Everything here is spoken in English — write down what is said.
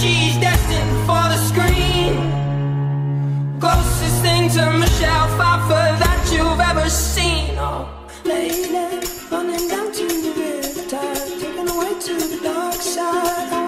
she's destined for the screen. Closest thing to Michelle Pfeiffer that you've ever seen. Oh, lady, running down to the river Taken away to the dark side.